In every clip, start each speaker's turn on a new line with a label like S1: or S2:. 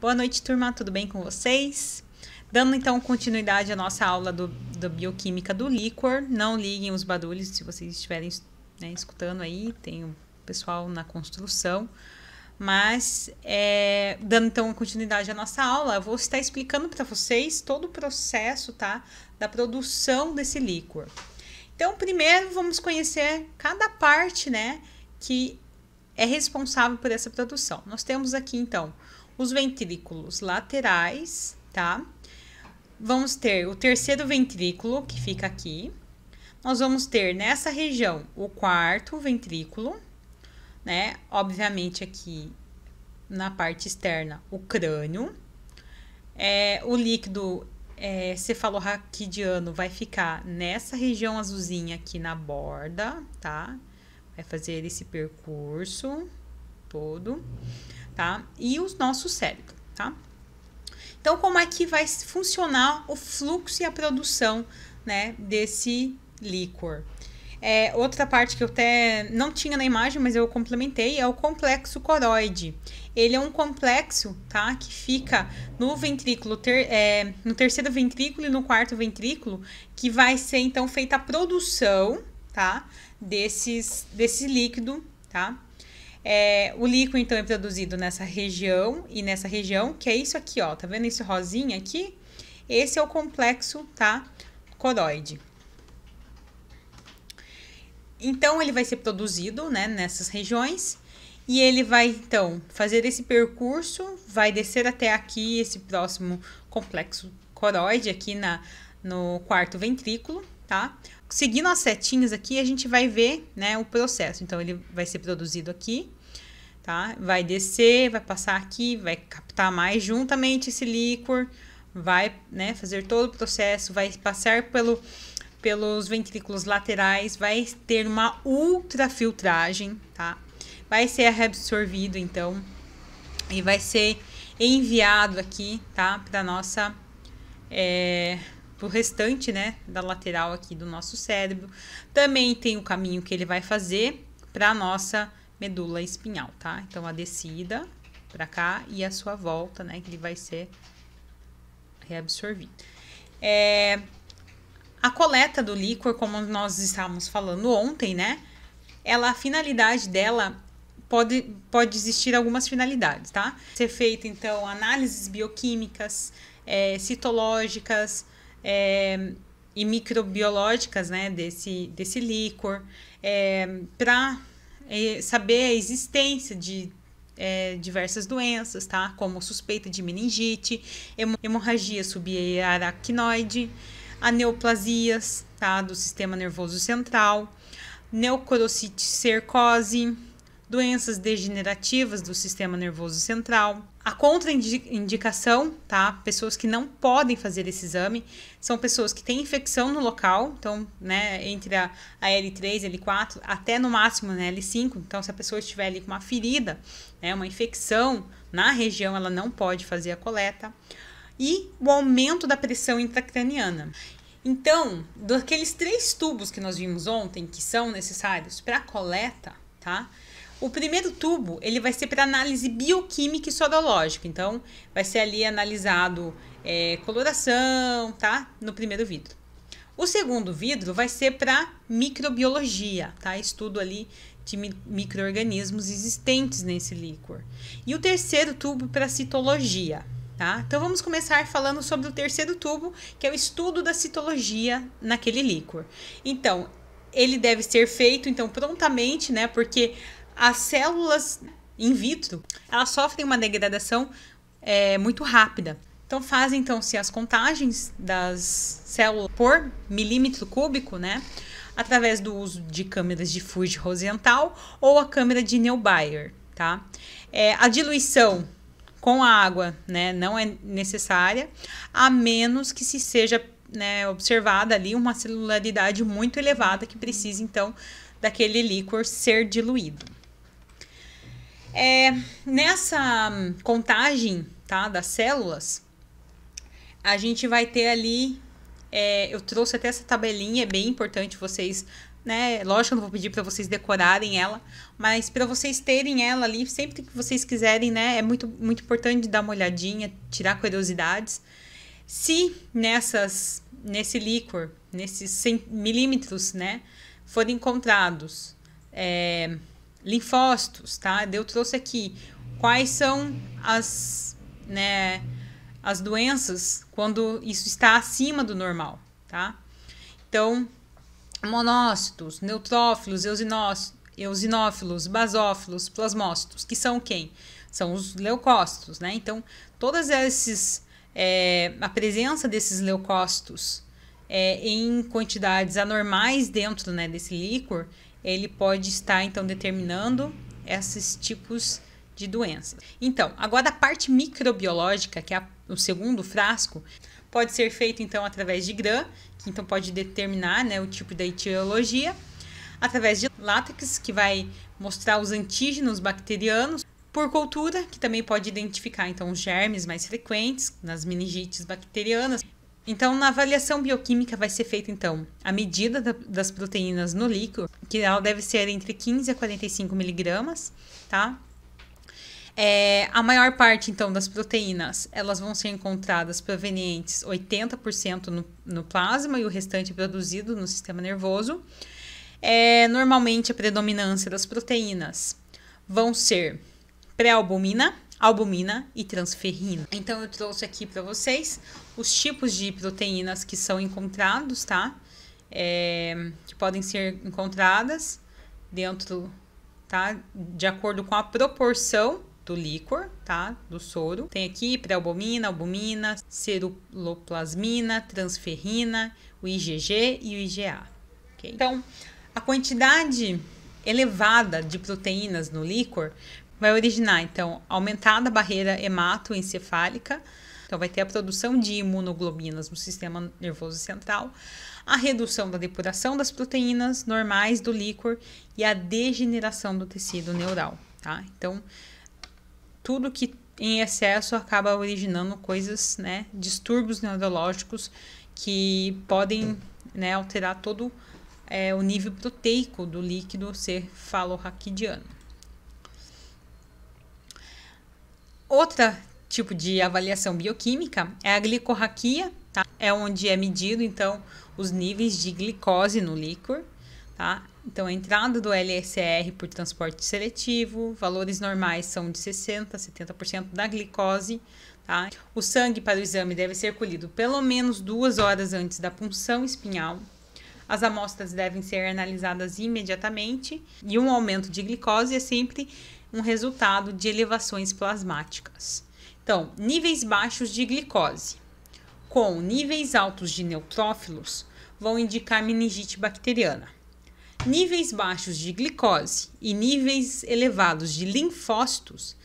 S1: Boa noite, turma, tudo bem com vocês? Dando então continuidade à nossa aula do, bioquímica do líquor, não liguem os barulhos se vocês estiverem né, escutando aí, tem o pessoal na construção. Mas, é, dando então continuidade à nossa aula, eu vou estar explicando para vocês todo o processo tá, da produção desse líquor. Então, primeiro vamos conhecer cada parte né, que é responsável por essa produção. Nós temos aqui então os ventrículos laterais, tá? Vamos ter o terceiro ventrículo, que fica aqui. Nós vamos ter nessa região o quarto ventrículo, né? Obviamente aqui na parte externa o crânio. É, o líquido é, cefalorraquidiano vai ficar nessa região azulzinha aqui na borda, tá? Vai fazer esse percurso todo, tá? E o nosso cérebro, tá? Então, como é que vai funcionar o fluxo e a produção, né, desse líquor? É, outra parte que eu até não tinha na imagem, mas eu complementei, é o complexo coroide. Ele é um complexo, tá? Que fica no ventrículo, ter, é, no terceiro ventrículo e no quarto ventrículo, que vai ser então feita a produção, tá? Desses, desse líquido, tá? É, o líquido então é produzido nessa região e nessa região, que é isso aqui, ó. Tá vendo esse rosinha aqui? Esse é o complexo, tá? Coroide. Então, ele vai ser produzido né, nessas regiões e ele vai, então, fazer esse percurso, vai descer até aqui, esse próximo complexo coroide, aqui na, no quarto ventrículo, tá? Seguindo as setinhas aqui, a gente vai ver, né, o processo. Então, ele vai ser produzido aqui, tá? Vai descer, vai passar aqui, vai captar mais juntamente esse líquor, vai, né, fazer todo o processo, vai passar pelo pelos ventrículos laterais, vai ter uma ultrafiltragem, tá? Vai ser reabsorvido, então, e vai ser enviado aqui, tá? Para nossa. É, pro restante, né? Da lateral aqui do nosso cérebro. Também tem o caminho que ele vai fazer para nossa medula espinhal, tá? Então, a descida para cá e a sua volta, né? Que ele vai ser reabsorvido. É, a coleta do líquor, como nós estávamos falando ontem, né? Ela, a finalidade dela pode, pode existir algumas finalidades, tá? Ser feita, então, análises bioquímicas, é, citológicas é, e microbiológicas, né? Desse, desse líquor, é, para é, saber a existência de é, diversas doenças, tá? Como suspeita de meningite, hemorragia subaracnoide, aneoplasias tá, do sistema nervoso central, cercose, doenças degenerativas do sistema nervoso central. A contraindicação, tá? Pessoas que não podem fazer esse exame são pessoas que têm infecção no local, então, né, entre a, a L3 e L4, até no máximo né, L5. Então, se a pessoa estiver ali com uma ferida, né, uma infecção na região, ela não pode fazer a coleta e o aumento da pressão intracraniana. Então, daqueles três tubos que nós vimos ontem, que são necessários para coleta, tá? O primeiro tubo, ele vai ser para análise bioquímica e sorológica. Então, vai ser ali analisado é, coloração, tá? No primeiro vidro. O segundo vidro vai ser para microbiologia, tá? Estudo ali de micro-organismos existentes nesse líquor. E o terceiro tubo para citologia, Tá? Então vamos começar falando sobre o terceiro tubo, que é o estudo da citologia naquele líquor. Então, ele deve ser feito então prontamente, né? Porque as células in vitro, elas sofrem uma degradação é, muito rápida. Então fazem então se as contagens das células por milímetro cúbico, né? Através do uso de câmeras de Fuji Rosenthal ou a câmera de Neubayer, tá? É, a diluição com a água, né, não é necessária, a menos que se seja né, observada ali uma celularidade muito elevada que precisa então daquele líquor ser diluído. É, nessa contagem tá, das células, a gente vai ter ali. É, eu trouxe até essa tabelinha, é bem importante vocês né? Lógico, eu não vou pedir para vocês decorarem ela, mas para vocês terem ela ali sempre que vocês quiserem, né? É muito, muito importante dar uma olhadinha, tirar curiosidades. Se nessas, nesse líquor, nesses 100 milímetros, né, forem encontrados é, linfócitos, tá? Eu trouxe aqui quais são as, né, as doenças quando isso está acima do normal, tá? Então, monócitos, neutrófilos, eosinófilos, basófilos, plasmócitos, que são quem? São os leucócitos, né? Então, todas esses, é, a presença desses leucócitos é, em quantidades anormais dentro né, desse líquor, ele pode estar, então, determinando esses tipos de doenças. Então, agora a parte microbiológica, que é a, o segundo frasco, pode ser feito, então, através de GRAM, que então pode determinar né, o tipo da etiologia, através de látex, que vai mostrar os antígenos bacterianos, por cultura, que também pode identificar então os germes mais frequentes nas meningites bacterianas. Então, na avaliação bioquímica vai ser feita então a medida da, das proteínas no líquido, que ela deve ser entre 15 a 45 miligramas, tá? É, a maior parte, então, das proteínas, elas vão ser encontradas provenientes 80% no, no plasma e o restante produzido no sistema nervoso. É, normalmente, a predominância das proteínas vão ser pré-albumina, albumina e transferrina. Então, eu trouxe aqui para vocês os tipos de proteínas que são encontrados, tá? É, que podem ser encontradas dentro, tá? De acordo com a proporção do líquor, tá? Do soro. Tem aqui pré-albumina, albumina, ceruloplasmina, transferrina, o IgG e o IgA. Okay? Então, a quantidade elevada de proteínas no líquor vai originar, então, aumentada barreira hematoencefálica, então vai ter a produção de imunoglobinas no sistema nervoso central, a redução da depuração das proteínas normais do líquor e a degeneração do tecido neural, tá? Então, tudo que em excesso acaba originando coisas, né, distúrbios neurológicos que podem, né, alterar todo é, o nível proteico do líquido cefalorraquidiano. Outra tipo de avaliação bioquímica é a glicorraquia, tá? É onde é medido então os níveis de glicose no líquor, tá? Então, a entrada do LSR por transporte seletivo, valores normais são de 60% a 70% da glicose. Tá? O sangue para o exame deve ser colhido pelo menos duas horas antes da punção espinhal. As amostras devem ser analisadas imediatamente e um aumento de glicose é sempre um resultado de elevações plasmáticas. Então, níveis baixos de glicose com níveis altos de neutrófilos vão indicar meningite bacteriana. Níveis baixos de glicose e níveis elevados de linfócitos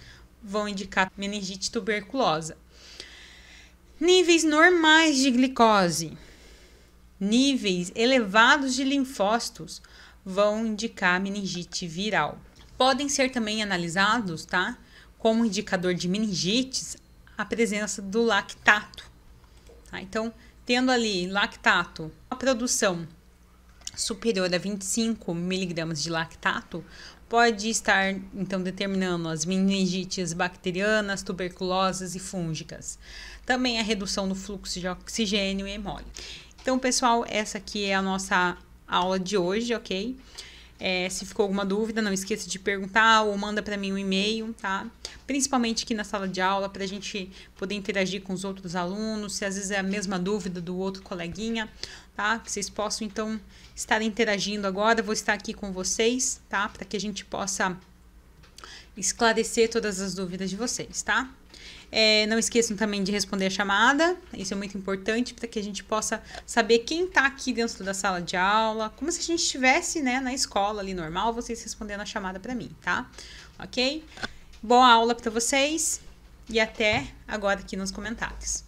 S1: vão indicar meningite tuberculosa. Níveis normais de glicose, níveis elevados de linfócitos vão indicar meningite viral. Podem ser também analisados, tá? Como indicador de meningites, a presença do lactato. Tá? Então, tendo ali lactato, a produção superior a 25 miligramas de lactato pode estar então determinando as meningites bacterianas, tuberculosas e fúngicas. Também a redução do fluxo de oxigênio e hemólise. Então, pessoal, essa aqui é a nossa aula de hoje, ok? É, se ficou alguma dúvida, não esqueça de perguntar ou manda para mim um e-mail, tá? Principalmente aqui na sala de aula, para a gente poder interagir com os outros alunos, se às vezes é a mesma dúvida do outro coleguinha, tá? Que vocês possam, então, estar interagindo agora. Vou estar aqui com vocês, tá? Para que a gente possa esclarecer todas as dúvidas de vocês, tá? É, não esqueçam também de responder a chamada, isso é muito importante para que a gente possa saber quem está aqui dentro da sala de aula, como se a gente estivesse né, na escola ali normal, vocês respondendo a chamada para mim, tá? Ok? Boa aula para vocês e até agora aqui nos comentários.